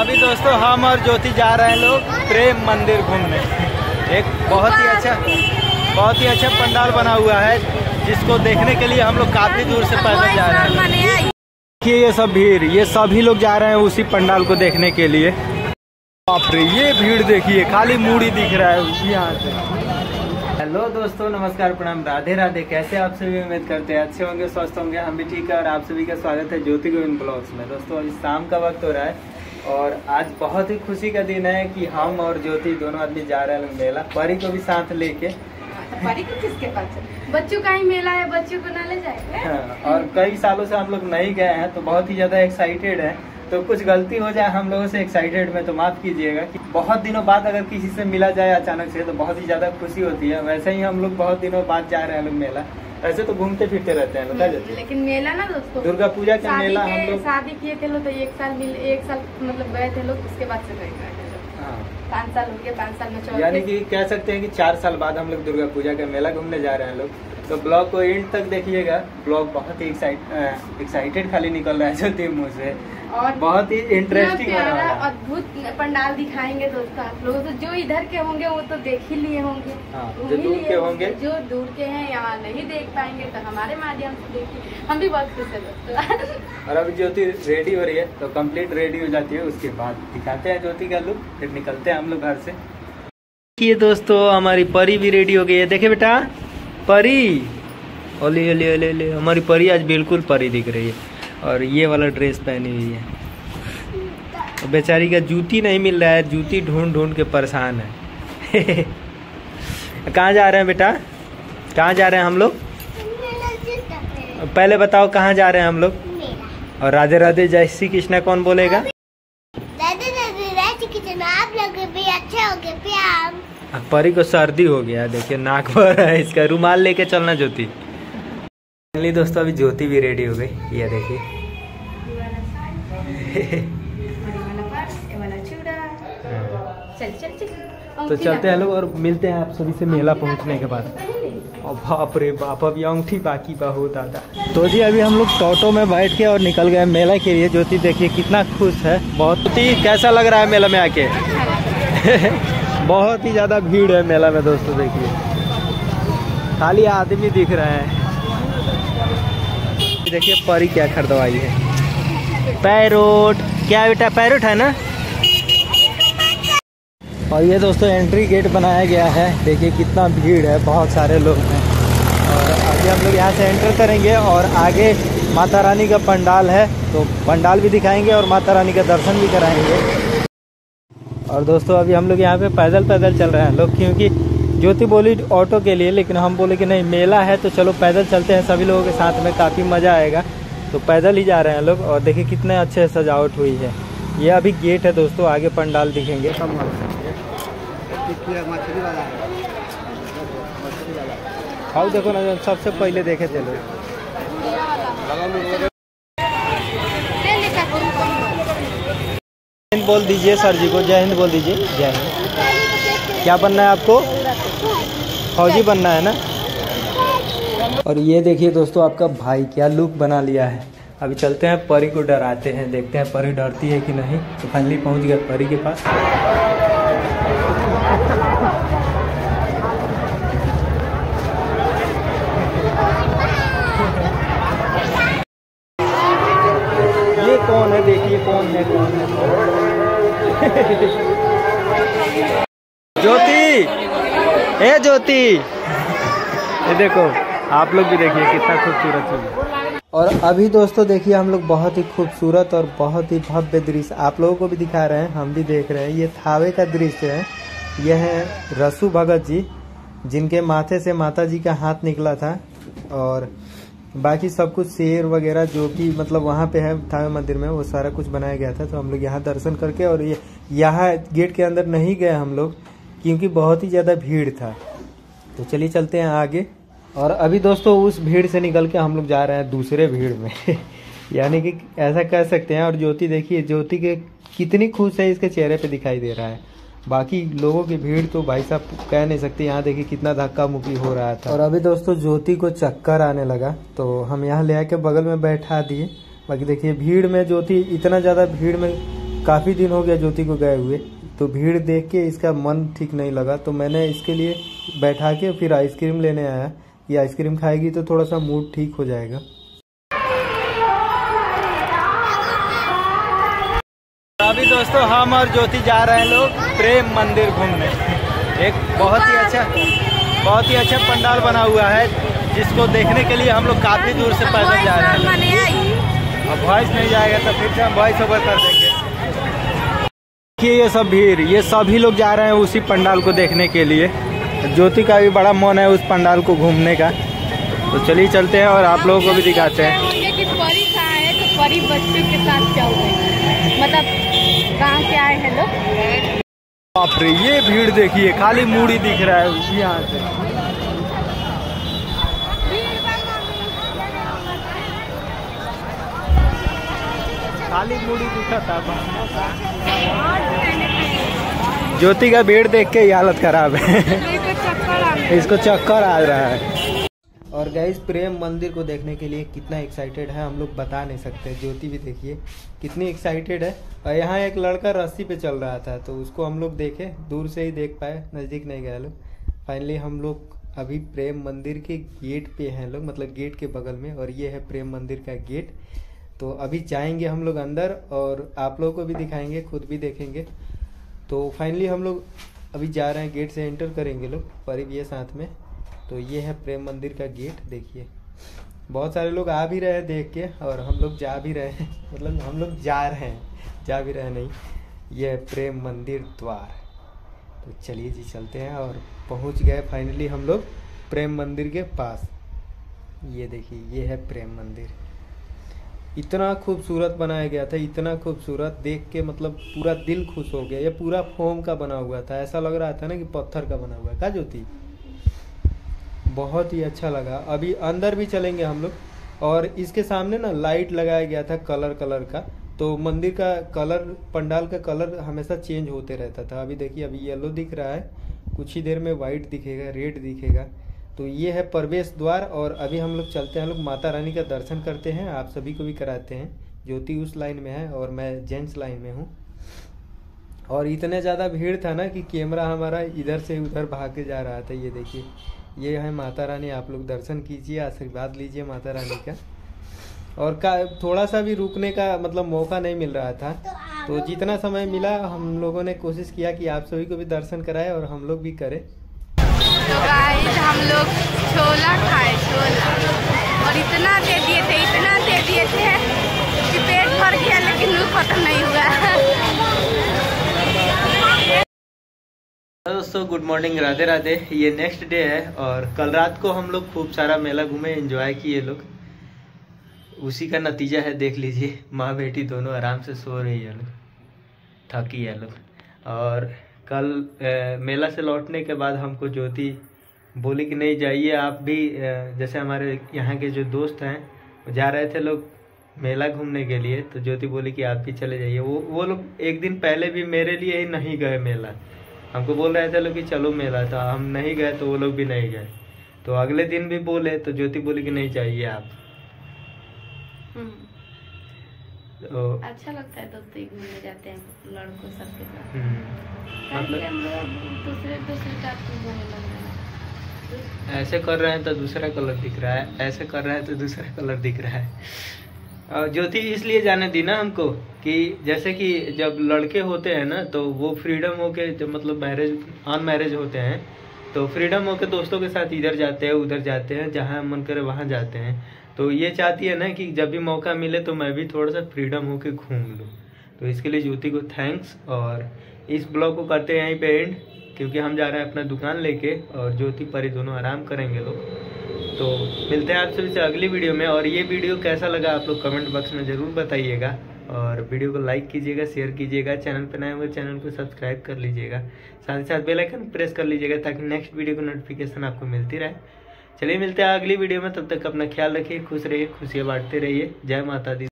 अभी दोस्तों हम और ज्योति जा रहे हैं लोग प्रेम मंदिर घूमने। एक बहुत ही अच्छा बहुत ही अच्छा पंडाल बना हुआ है, जिसको देखने के लिए हम लोग काफ़ी दूर से पैदल जा रहे हैं। देखिए ये सब भीड़, ये सभी लोग जा रहे हैं उसी पंडाल को देखने के लिए। रे, ये भीड़ देखिए, खाली मूड़ी दिख रहा है यहाँ से। हेलो दोस्तों, नमस्कार, प्रणाम। राधे राधे, कैसे आप सभी? उम्मीद करते हैं अच्छे होंगे, स्वस्थ होंगे। हम भी ठीक है और आप सभी का स्वागत है ज्योति गोविंद ब्लॉग्स में। दोस्तों अभी शाम का वक्त हो रहा है। और आज बहुत ही खुशी का दिन है कि हम और ज्योति दोनों आदमी जा रहे हैं मेला। परी को भी साथ लेके। बड़ी को किसके पास? है? बच्चों का ही मेला है बच्चों को ना ले जाएँगे? हाँ, और कई सालों से हम लोग नहीं गए हैं तो बहुत ही ज़्यादा एक्साइटेड है। तो कुछ गलती हो जाए हम लोगों से एक्साइटेड में तो माफ़ कीजिएगा कि बहुत दिनों बाद अगर किसी से मिला जाए अचानक से तो बहुत ही ज़्यादा खुशी होती है। वैसे ही हम लोग बहुत दिनों बाद जा रहे हैं लोग मेला। ऐसे तो घूमते फिरते रहते हैं बता देते लेकिन मेला ना दोस्तों दुर्गा पूजा का मेला हम लोग शादी किए थे लोग तो एक साल मिल एक साल मतलब गए थे लोग उसके बाद से गए। हाँ, पाँच साल हो गया पाँच साल में यानी कि कह सकते हैं कि चार साल बाद हम लोग दुर्गा पूजा का मेला घूमने जा रहे हैं लोग। तो ब्लॉग को एंड तक देखिएगा। ब्लॉग बहुत ही एक्साइटेड खाली निकल रहा है ज्योति मुँह से और बहुत ही इंटरेस्टिंग अद्भुत पंडाल दिखाएँगे दोस्तों आप लोगों। तो जो इधर के होंगे वो तो देख ही लिए होंगे। हाँ, जो दूर के होंगे। जो दूर के हैं यहाँ नहीं देख पाएँगे तो हमारे माध्यम से देखिए हम भी बहुत खुश है दोस्तों। और अभी ज्योति रेडी हो रही है तो कंप्लीट रेडी हो जाती है। उसके बाद दिखाते हैं ज्योति का लुक फिर निकलते हैं हम लोग घर से। ये दोस्तों हमारी परी भी रेडी हो गई है। देखे बेटा परी। ओली ओली ओली ओली। हमारी परी आज बिल्कुल परी दिख रही है। और ये वाला ड्रेस पहनी हुई है। बेचारी का जूती नहीं मिल रहा है। जूती ढूंढ ढूंढ के परेशान है। कहाँ जा रहे हैं बेटा? कहाँ जा रहे हैं हम लोग? पहले बताओ कहाँ जा रहे हैं हम लोग? और राधे राधे जय श्री कृष्णा कौन बोलेगा दादा दादी राज किचन आप लोग भी अच्छे हो गए प्यार अब परी को सर्दी हो गया देखिए नाक भर है इसका रुमाल लेके चलना ज्योति। फाइनली दोस्तों अभी ज्योति भी रेडी हो गई ये देखिए। तो चलते हैं लोग और मिलते हैं आप सभी से मेला पहुँचने के बाद। और बाप रे बाप अभी अंगूठी बाकी बा हो दादा। तो जी अभी हम लोग टोटो में बैठ के और निकल गए मेला के लिए। ज्योति देखिए कितना खुश है। बहुत ही कैसा लग रहा है मेला में आके? बहुत ही ज़्यादा भीड़ है मेला में दोस्तों, देखिए। खाली आदमी दिख रहे हैं। देखिए, परी क्या खरीदवाई है। पैरोट, क्या बेटा, पैरोट है ना? और ये दोस्तों एंट्री गेट बनाया गया है। देखिए, कितना भीड़ है, बहुत सारे लोग हैं। और अभी हम लोग यहाँ से एंटर करेंगे और आगे माता रानी का पंडाल है तो पंडाल भी दिखाएँगे और माता रानी का दर्शन भी कराएँगे। और दोस्तों अभी हम लोग यहाँ पे पैदल पैदल चल रहे हैं लोग क्योंकि ज्योति बोली ऑटो के लिए लेकिन हम बोले कि नहीं मेला है तो चलो पैदल चलते हैं सभी लोगों के साथ में काफ़ी मज़ा आएगा। तो पैदल ही जा रहे हैं लोग और देखिए कितने अच्छे सजावट हुई है। ये अभी गेट है दोस्तों आगे पंडाल दिखेंगे। खाओ देखो ना सबसे पहले देखे थे लोग ले ले काकू। जय हिंद बोल दीजिए, सर जी को। जय हिंद बोल दीजिए। जय हिंद। क्या बनना है आपको? फौजी बनना है ना? और ये देखिए दोस्तों, आपका भाई, क्या लुक बना लिया है। अभी चलते हैं, परी को डराते हैं, देखते हैं परी डरती है कि नहीं। तो फाइनली पहुँच गए परी के पास। है देखिए कौन है कौन है? ज्योति! ए, ज्योति! ये देखो, आप लोग भी देखिए कितना खूबसूरत है। और अभी दोस्तों देखिए, हम लोग बहुत ही खूबसूरत और बहुत ही भव्य दृश्य आप लोगों को भी दिखा रहे हैं, हम भी देख रहे हैं। ये थावे का दृश्य है। यह है रसू भगत जी, जिनके माथे से माता जी का हाथ निकला था और बाकी सब कुछ शेर वगैरह जो कि मतलब वहाँ पे है थावे मंदिर में, वो सारा कुछ बनाया गया था तो हम लोग यहाँ दर्शन करके और ये, यहाँ गेट के अंदर नहीं गए हम लोग, क्योंकि बहुत ही ज़्यादा भीड़ था। तो चलिए चलते हैं आगे। और अभी दोस्तों, उस भीड़ से निकल के हम लोग जा रहे हैं दूसरे भीड़ में। यानी कि ऐसा कह सकते हैं, और ज्योति देखिए, ज्योति के कितनी खुश है, इसके चेहरे पे दिखाई दे रहा है। बाकी लोगों की भीड़ तो भाई साहब कह नहीं सकते, यहाँ देखिए कितना धक्का मुक्की हो रहा था। और अभी दोस्तों ज्योति को चक्कर आने लगा तो हम यहाँ ले आके बगल में बैठा दिए। बाकी देखिए भीड़ में ज्योति, इतना ज़्यादा भीड़ में काफ़ी दिन हो गया ज्योति को गए हुए तो भीड़ देख के इसका मन ठीक नहीं लगा तो मैंने इसके लिए बैठा के फिर आइसक्रीम लेने आया। ये आइसक्रीम खाएगी तो थोड़ा सा मूड ठीक हो जाएगा। दोस्तों हम और ज्योति जा रहे हैं लोग प्रेम मंदिर घूमने। एक बहुत ही अच्छा बहुत ही अच्छा पंडाल बना हुआ है जिसको देखने के लिए हम लोग काफ़ी दूर से पैदल जा रहे हैं। अब वॉइस नहीं जाएगा तो फिर से हम वॉइस ओवर कर देंगे। देखिए ये सब भीड़ ये सभी लोग जा रहे हैं उसी पंडाल को देखने के लिए। ज्योति का भी बड़ा मन है उस पंडाल को घूमने का। तो चलिए चलते हैं और आप लोगों को भी दिखाते हैं। कि परी है तो परी बच्चों के साथ मतलब हैं लोग बाप रे ये भीड़ देखिए खाली मूड़ी दिख रहा है यहाँ से। खाली मूड़ी दिखा था ज्योति का भीड़ देख के ही हालत खराब है। इसको चक्कर आ रहा है। और गैस प्रेम मंदिर को देखने के लिए कितना एक्साइटेड है, हम लोग बता नहीं सकते। ज्योति भी देखिए, कितनी एक्साइटेड है। और यहाँ एक लड़का रस्सी पे चल रहा था तो उसको हम लोग देखे, दूर से ही देख पाए, नज़दीक नहीं गए लोग। फाइनली हम लोग अभी प्रेम मंदिर के गेट पे हैं लोग मतलब गेट के बगल में, और ये है प्रेम मंदिर का गेट तो अभी जाएँगे हम लोग अंदर, और आप लोगों को भी दिखाएँगे, खुद भी देखेंगे। तो फाइनली हम लोग अभी जा रहे हैं गेट से एंटर करेंगे लोग, पर ये साथ में। तो ये है प्रेम मंदिर का गेट, देखिए। बहुत सारे लोग आ भी रहे हैं देख के, और हम लोग जा भी रहे हैं। मतलब हम लोग जा रहे हैं, जा भी रहे नहीं। ये प्रेम मंदिर द्वार। तो चलिए जी, चलते हैं और पहुँच गए फाइनली हम लोग प्रेम मंदिर के पास। ये देखिए, ये है प्रेम मंदिर। इतना खूबसूरत बनाया गया था, इतना खूबसूरत, देख के मतलब पूरा दिल खुश हो गया। ये पूरा फोम का बना हुआ था, ऐसा लग रहा था ना कि पत्थर का बना हुआ है। का ज्योति? बहुत ही अच्छा लगा। अभी अंदर भी चलेंगे हम लोग। और इसके सामने ना लाइट लगाया गया था कलर कलर का। तो मंदिर का कलर पंडाल का कलर हमेशा चेंज होते रहता था। अभी देखिए, अभी येलो दिख रहा है। कुछ ही देर में वाइट दिखेगा रेड दिखेगा। तो ये है प्रवेश द्वार और अभी हम लोग चलते हैं। लोग माता रानी का दर्शन करते हैं। आप सभी को भी कराते हैं। ज्योति उस लाइन में है और मैं जेंट्स लाइन में हूँ। और इतने ज़्यादा भीड़ था ना कि कैमरा हमारा इधर से उधर भाग के जा रहा था। ये देखिए ये है माता रानी आप लोग दर्शन कीजिए आशीर्वाद लीजिए माता रानी का। और का थोड़ा सा भी रुकने का मतलब मौका नहीं मिल रहा था। तो जितना समय मिला हम लोगों ने कोशिश किया कि आप सभी को भी दर्शन कराए और हम लोग भी करें। तो हम लोग छोला खाए छोला। दोस्तों गुड मॉर्निंग राधे राधे। ये नेक्स्ट डे है और कल रात को हम लोग खूब सारा मेला घूमे एंजॉय किए लोग। उसी का नतीजा है देख लीजिए माँ बेटी दोनों आराम से सो रही है लोग थकी है लोग। और कल अ, मेला से लौटने के बाद हमको ज्योति बोली कि नहीं जाइए आप भी अ, जैसे हमारे यहाँ के जो दोस्त हैं जा रहे थे लोग मेला घूमने के लिए तो ज्योति बोली कि आप भी चले जाइए। वो वो लोग एक दिन पहले भी मेरे लिए ही नहीं गए मेला। हमको बोल रहे थे लोग कि चलो मेला था हम नहीं गए तो वो लोग भी नहीं गए। तो अगले दिन भी बोले तो ज्योति बोली कि नहीं चाहिए आप। हम्म, तो अच्छा लगता है दोस्तों घूमने जाते हैं लड़कों सबके साथ। हम्म, मतलब दूसरे दूसरे टाइप के घूमने लग रहे हैं? ऐसे कर रहे हैं तो दूसरा कलर दिख रहा है ऐसे कर रहे हैं तो दूसरा कलर दिख रहा है। ज्योति इसलिए जाने दी ना हमको कि जैसे कि जब लड़के होते हैं ना तो वो फ्रीडम होके जब मतलब मैरिज ऑन मैरिज होते हैं तो फ्रीडम होके दोस्तों के साथ इधर जाते हैं, उधर जाते हैं, जहाँ मन करे वहाँ जाते हैं। तो ये चाहती है ना कि जब भी मौका मिले तो मैं भी थोड़ा सा फ्रीडम होके घूम लूँ। तो इसके लिए ज्योति को थैंक्स और इस ब्लॉग को करते हैं यहीं पे एंड क्योंकि हम जा रहे हैं अपना दुकान लेके और ज्योति परी दोनों आराम करेंगे लोग। तो मिलते हैं आप सभी से अगली वीडियो में। और ये वीडियो कैसा लगा आप लोग कमेंट बॉक्स में ज़रूर बताइएगा। और वीडियो को लाइक कीजिएगा शेयर कीजिएगा चैनल पर नए हुए चैनल को सब्सक्राइब कर लीजिएगा। साथ ही साथ बेल आइकन प्रेस कर लीजिएगा ताकि नेक्स्ट वीडियो की नोटिफिकेशन आपको मिलती रहे। चलिए मिलते हैं अगली वीडियो में। तब तक अपना ख्याल रखिए, खुश रहिए, खुशियाँ बांटते रहिए। जय माता दी।